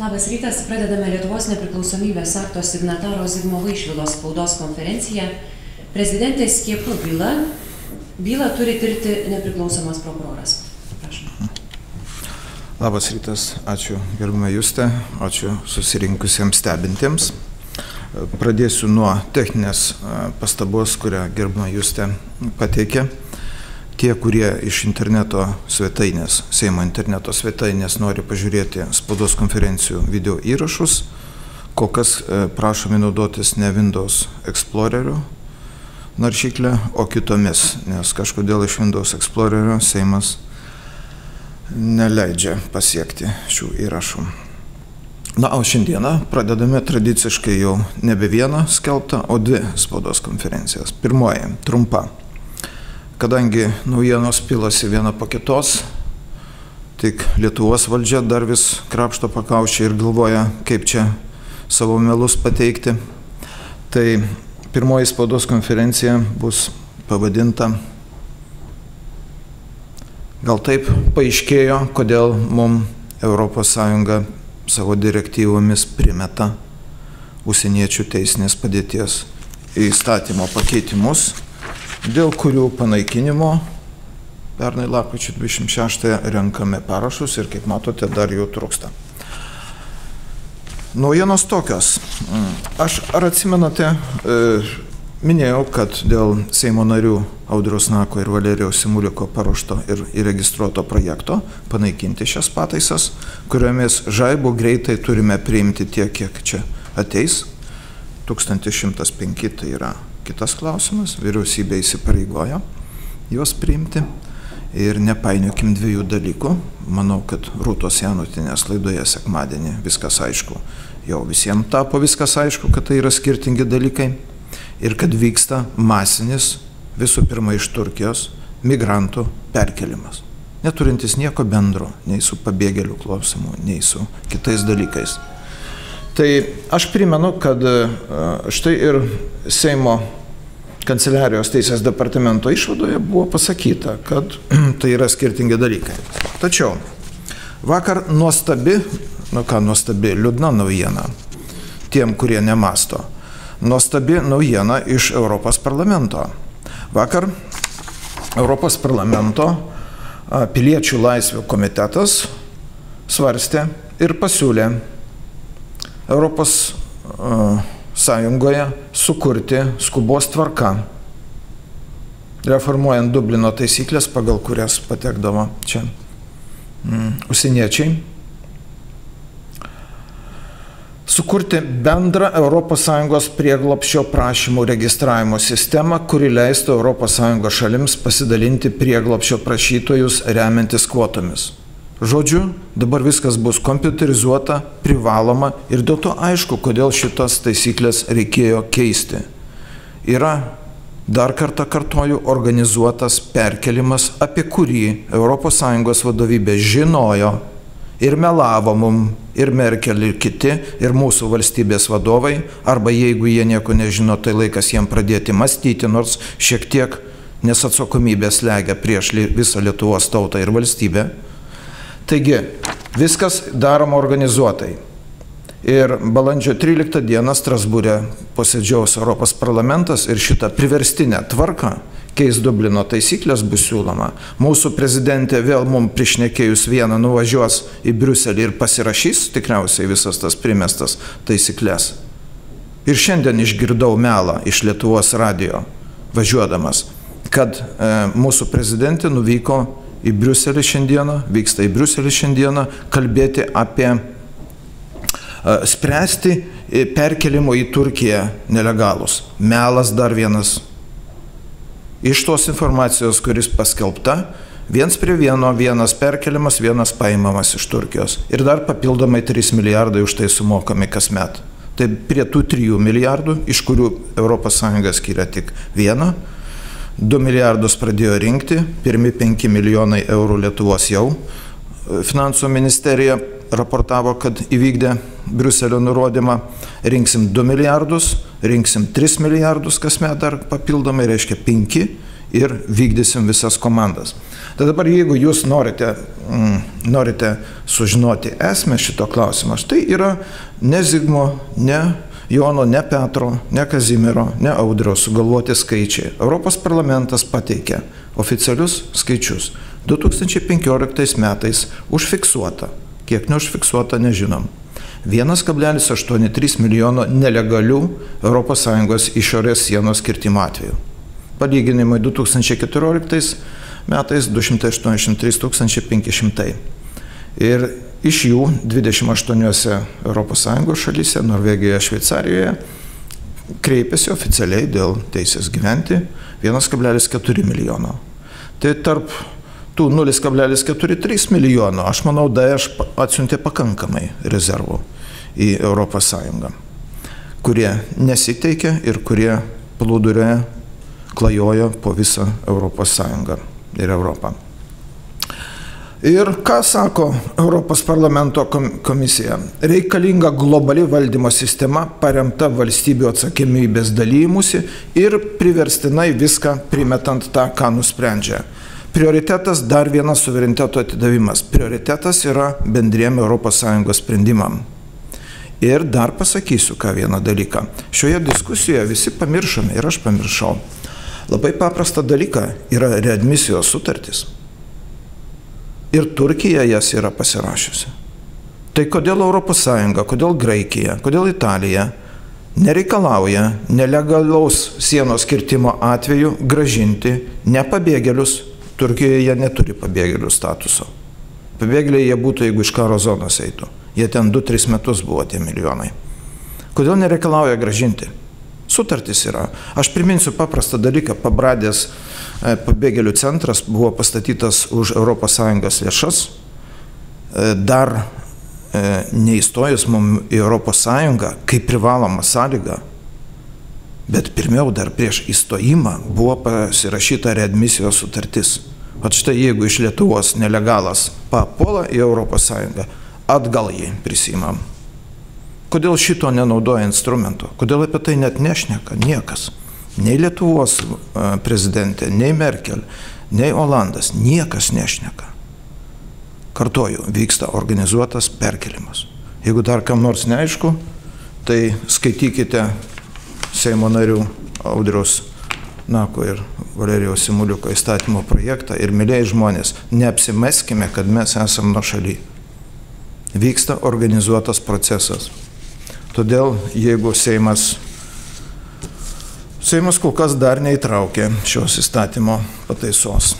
Labas rytas, pradedame Lietuvos nepriklausomybės akto signataro Zigmo Vaišvilos spaudos konferenciją. Prezidentės skiepų byla. Bylą turi tirti nepriklausomas prokuroras. Prašom. Labas rytas, ačiū gerbime Juste, ačiū susirinkusiems stebintiems. Pradėsiu nuo techninės pastabos, kurią gerbime Juste pateikė tie, kurie iš interneto svetainės, Seimo interneto svetainės nori pažiūrėti spaudos konferencijų video įrašus, kol kas e, prašomi naudotis ne Windows Exploreriu naršyklę, o kitomis, nes kažkodėl iš Windows Explorerio Seimas neleidžia pasiekti šių įrašų. Na, o šiandieną pradedame tradiciškai jau nebe vieną skelbtą, o dvi spaudos konferencijas. Pirmoji, trumpa kadangi naujienos pilasi viena po kitos, tik Lietuvos valdžia dar vis krapšto pakaušį ir galvoja, kaip čia savo melus pateikti. Tai pirmoji spaudos konferencija bus pavadinta Gal taip paaiškėjo, kodėl mums ES savo direktyvomis primeta užsieniečių teisinės padėties įstatymo pakeitimus dėl kurių panaikinimo pernai lapkričio 26 renkame parašus ir kaip matote dar jų trūksta. Naujienos tokios. Aš ar atsimenate, e, minėjau, kad dėl Seimo narių Audrius Nako ir Valerijaus Simuliko paruošto ir įregistruoto projekto panaikinti šias pataisas, kuriomis žaibų greitai turime priimti tiek, kiek čia ateis. 1105 tai yra kitas klausimas, vyriausybė įsipareigojo juos priimti ir nepainiokim dviejų dalykų. Manau, kad Rūtos Janutinės laidoje sekmadienį viskas aišku. Jau visiems tapo viskas aišku, kad tai yra skirtingi dalykai ir kad vyksta masinis visų pirma iš Turkijos migrantų perkelimas. Neturintis nieko bendro nei su pabėgėlių klausimu, nei su kitais dalykais. Tai aš primenu, kad štai ir Seimo kanceliarijos teisės departamento išvadoje buvo pasakyta, kad tai yra skirtingi dalykai. Tačiau vakar nuostabi, nu ką nuostabi, liūdna naujiena tiem, kurie nemasto. Nuostabi naujiena iš Europos parlamento. Vakar Europos parlamento piliečių laisvių komitetas svarstė ir pasiūlė Europos uh, sąjungoje sukurti skubos tvarka, reformuojant Dublino taisyklės, pagal kurias patekdavo čia mm, užsieniečiai. Sukurti bendrą ES prieglopščio prašymų registravimo sistemą, kuri leistų ES šalims pasidalinti prieglopščio prašytojus remiantis kvotomis. Žodžiu, dabar viskas bus kompiuterizuota, privaloma ir dėl to aišku, kodėl šitas taisyklės reikėjo keisti. Yra, dar kartą kartoju, organizuotas perkelimas, apie kurį ES vadovybė žinojo ir melavo mum, ir Merkel, ir kiti, ir mūsų valstybės vadovai, arba jeigu jie nieko nežino, tai laikas jiem pradėti mąstyti, nors šiek tiek nes atsakomybės legia prieš visą Lietuvos tautą ir valstybę. Taigi, viskas daroma organizuotai. Ir balandžio 13 dieną Strasbūrė posėdžiaus Europos parlamentas ir šitą priverstinę tvarką keis Dublino taisyklės bus siūloma. Mūsų prezidentė vėl mums priešnekėjus vieną nuvažiuos į Briuselį ir pasirašys tikriausiai visas tas primestas taisyklės. Ir šiandien išgirdau melą iš Lietuvos radio važiuodamas, kad e, mūsų prezidentė nuvyko į Briuselį šiandieną, vyksta į Briuselį šiandieną, kalbėti apie spręsti perkelimo į Turkiją nelegalus. Melas dar vienas. Iš tos informacijos, kuris paskelbta, viens prie vieno, vienas perkeliamas, vienas paimamas iš Turkijos. Ir dar papildomai 3 milijardai už tai sumokami kasmet. Tai prie tų 3 milijardų, iš kurių ES skiria tik vieną, 2 milijardus pradėjo rinkti, pirmi 5 milijonai eurų Lietuvos jau. Finansų ministerija raportavo, kad įvykdė Briuselio nurodymą, rinksim 2 milijardus, rinksim 3 milijardus kasmet dar papildomai, reiškia 5 ir vykdysim visas komandas. Tai dabar jeigu jūs norite, mm, norite sužinoti esmę šito klausimo, tai yra ne Zigmo, ne Jono, ne Petro, ne Kazimiero, ne Audrio sugalvoti skaičiai. Europos parlamentas pateikė oficialius skaičius. 2015 metais užfiksuota, kiek neužfiksuota nežinom. 1,83 milijono nelegalių ES išorės sienos kirtimo atvejų. Palyginimui 2014 metais 283 500. Ir iš jų 28 ES šalyse, Norvegijoje, Šveicarijoje, kreipėsi oficialiai dėl teisės gyventi 1,4 milijono. Tai tarp tų 0,43 milijono, aš manau, Daesh atsiuntė pakankamai rezervų į ES, kurie nesiteikia ir kurie plūdurė klajoja po visą ES ir Europą. Ir ką sako Europos parlamento komisija? Reikalinga globali valdymo sistema paremta valstybių atsakymybės dalymusi ir priverstinai viską primetant tą, ką nusprendžia. Prioritetas dar vienas suvereniteto atidavimas. Prioritetas yra bendriem ES sprendimam. Ir dar pasakysiu ką vieną dalyką. Šioje diskusijoje visi pamiršome ir aš pamiršau. Labai paprastą dalyką yra readmisijos sutartis. Ir Turkija jas yra pasirašiusi. Tai kodėl ES, kodėl Graikija, kodėl Italija nereikalauja nelegalaus sienos kirtimo atveju gražinti ne pabėgėlius Turkijoje jie neturi pabėgėlių statuso. Pabėgėliai jie būtų, jeigu iš karo zonos eitų. Jie ten 2-3 metus buvo tie milijonai. Kodėl nereikalauja gražinti? Sutartis yra. Aš priminsiu paprastą dalyką. Pabradės e, pabėgėlių centras buvo pastatytas už ES lėšas. E, dar e, neįstojus mums į ES kaip privaloma sąlyga Bet pirmiau dar prieš įstojimą buvo pasirašyta readmisijos sutartis. At štai jeigu iš Lietuvos nelegalas papuola į ES, atgal jį prisimam. Kodėl šito nenaudoja instrumento? Kodėl apie tai net nešneka niekas? Nei Lietuvos prezidentė, nei Merkel, nei Olandas, niekas nešneka. Kartoju, vyksta organizuotas perkelimas. Jeigu dar kam nors neaišku, tai skaitykite Seimo narių Audriaus Nako ir Valerijos Simuliuko įstatymo projektą ir mėlyjei žmonės, neapsimeskime, kad mes esam nuo šaly. Vyksta organizuotas procesas. Todėl, jeigu Seimas, Seimas kol kas dar neįtraukė šios įstatymo pataisos.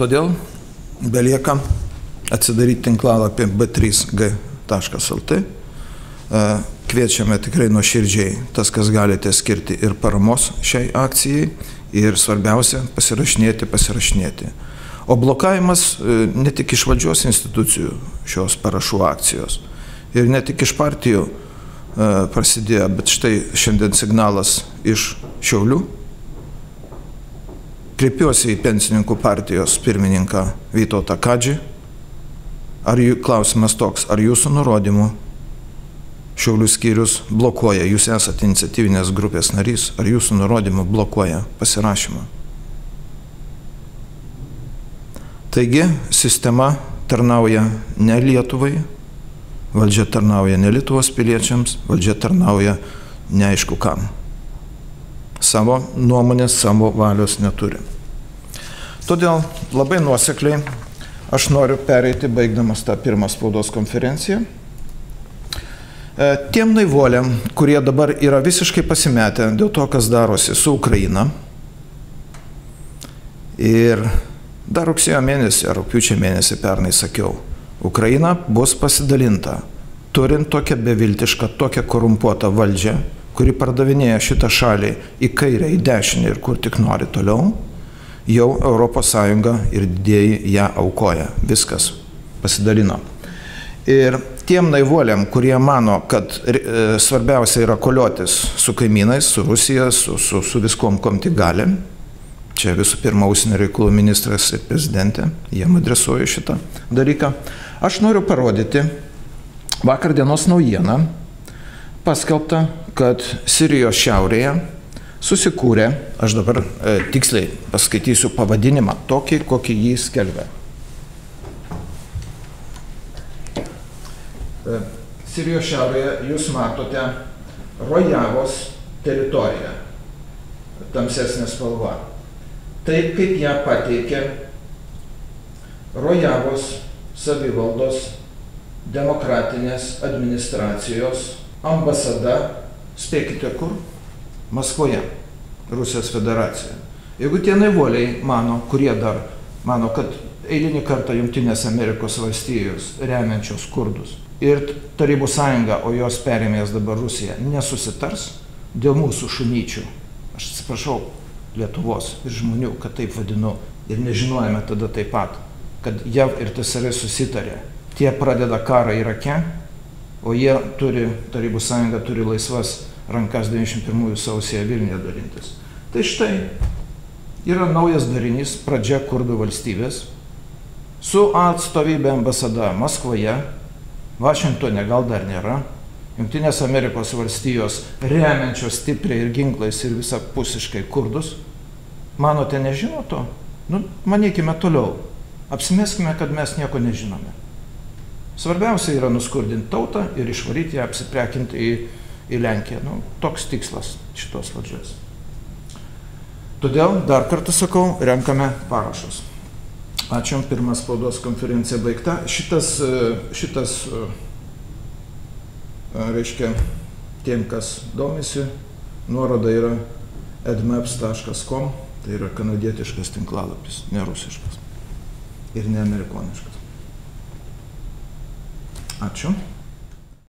Todėl belieka atsidaryti tinklalapį b3g.lt Kviečiame tikrai nuoširdžiai tas, kas galite skirti ir paramos šiai akcijai ir svarbiausia pasirašinėti, pasirašinėti. O blokavimas e, ne tik iš valdžios institucijų šios parašų akcijos ir ne tik iš partijų e, prasidėjo, bet štai šiandien signalas iš Šiaulių. Kreipiuosi į pensininkų partijos pirmininką Vytautą Kadžį. Ar jų klausimas toks, ar jūsų nurodymų Šiaulių skyrius blokuoja, jūs esate iniciatyvinės grupės narys, ar jūsų nurodymą blokuoja pasirašymą. Taigi sistema tarnauja ne Lietuvai, valdžia tarnauja ne Lietuvos piliečiams, valdžia tarnauja neaišku kam. Savo nuomonės, savo valios neturi. Todėl labai nuosekliai aš noriu pereiti, baigdamas tą pirmą spaudos konferenciją E, tiem naivuoliam, kurie dabar yra visiškai pasimetę dėl to, kas darosi su Ukraina. Ir dar rugsėjo mėnesį ar rūpiučio mėnesį pernai sakiau, Ukraina bus pasidalinta, turint tokią beviltišką, tokią korumpuotą valdžią, kuri pardavinėja šitą šalį į kairę, į dešinę ir kur tik nori toliau, jau ES ir didėjai ją aukoja. Viskas pasidalino. Ir tiem naivuoliam, kurie mano, kad e, svarbiausia yra koliotis su kaimynais, su Rusija, su, su, su viskom, kom tik gali, čia visų pirma užsienio reikalų ministras ir prezidentė, jiem adresuoju šitą dalyką, aš noriu parodyti vakar dienos naujieną, paskelbta, kad Sirijos šiaurėje susikūrė, aš dabar e, tiksliai paskaitysiu pavadinimą, tokį, kokį jį skelbia. E, Sirijos šiaurėje jūs matote Rojavos teritoriją, tamsesnė spalva. Taip kaip ją pateikė Rojavos savivaldos demokratinės administracijos ambasada, spėkite kur? Maskvoje, Rusijos federacija. Jeigu tie naivuoliai mano, kurie dar mano, kad eilinį kartą Junktinės Amerikos valstijos remiančios kurdus ir Tarybų sąjunga, o jos perėmės dabar Rusija, nesusitars dėl mūsų šunyčių. Aš atsiprašau Lietuvos ir žmonių, kad taip vadinu. Ir nežinojame tada taip pat, kad JAV ir TSR susitarė. Tie pradeda karą Irake, o jie turi, Tarybų sąjunga turi laisvas rankas 91 sausėje Vilniuje dalintis. Tai štai yra naujas darinys, pradžia kurdų valstybės, su atstovybė ambasada Maskvoje, Vašingtonė gal dar nėra, Junktinės Amerikos valstijos remiančios stipriai ir ginklais ir visapusiškai kurdus. Manote, nežino to? Nu, manykime toliau. Apsimeskime, kad mes nieko nežinome. Svarbiausia yra nuskurdinti tautą ir išvaryti ją apsiprekinti į, į Lenkiją. Nu, toks tikslas šitos valdžios. Todėl dar kartą sakau, renkame parašus. Ačiū, pirmas spaudos konferencija baigta. Šitas, šitas reiškia, tiem, kas domisi, nuoroda yra edmaps.com, tai yra kanadietiškas tinklalapis, ne rusiškas ir ne amerikoniškas. Ačiū.